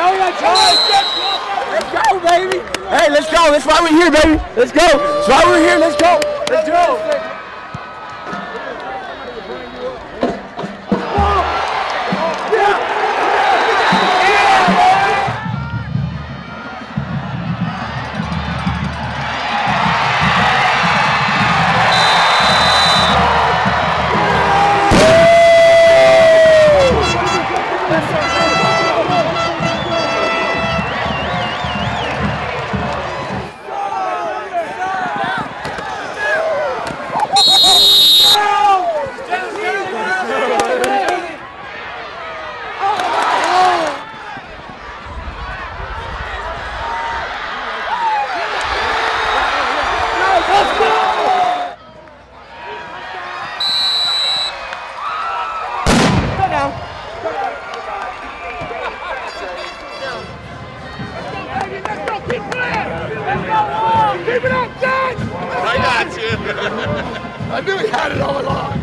Let's go, baby. Hey, let's go. That's why we're here, baby. Let's go. That's why we're here. Let's go. Let's go. Keep it up, Dad! I got you. I knew he had it all along.